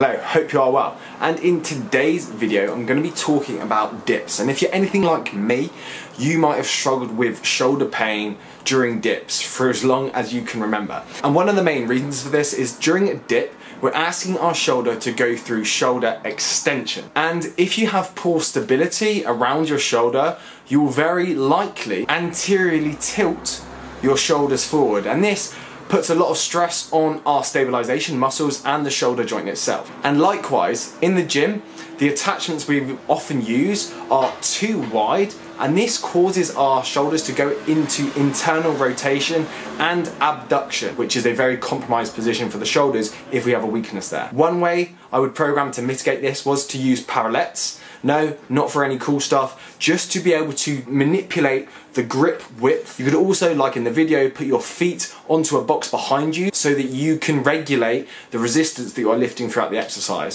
Hello, hope you are well. And in today's video, I'm going to be talking about dips. And if you're anything like me, you might have struggled with shoulder pain during dips for as long as you can remember. And one of the main reasons for this is during a dip, we're asking our shoulder to go through shoulder extension. And if you have poor stability around your shoulder, you will very likely anteriorly tilt your shoulders forward. And this puts a lot of stress on our stabilization muscles and the shoulder joint itself. And likewise, in the gym, the attachments we often use are too wide and this causes our shoulders to go into internal rotation and abduction, which is a very compromised position for the shoulders if we have a weakness there. One way I would program to mitigate this was to use parallettes. No, not for any cool stuff, just to be able to manipulate the grip width. You could also, like in the video, put your feet onto a box behind you so that you can regulate the resistance that you're lifting throughout the exercise.